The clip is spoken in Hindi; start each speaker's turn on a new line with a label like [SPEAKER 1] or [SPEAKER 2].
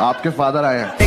[SPEAKER 1] आपके फादर आए हैं।